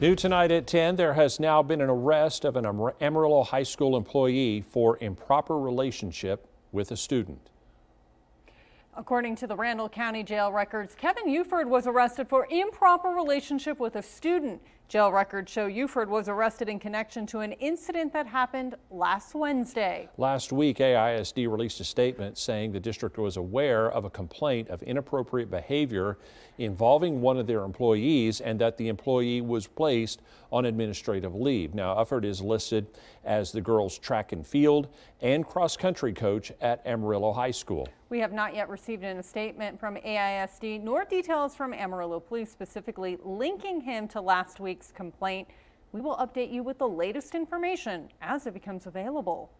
New tonight at 10, there has now been an arrest of an Amarillo High School employee for improper relationship with a student. According to the Randall County Jail records, Kevin Uford was arrested for improper relationship with a student. Jail records show Uford was arrested in connection to an incident that happened last Wednesday. Last week, AISD released a statement saying the district was aware of a complaint of inappropriate behavior involving one of their employees and that the employee was placed on administrative leave. Now, Uford is listed as the girls' track and field and cross country coach at Amarillo High School. We have not yet received a statement from AISD nor details from Amarillo Police specifically linking him to last week's complaint. We will update you with the latest information as it becomes available.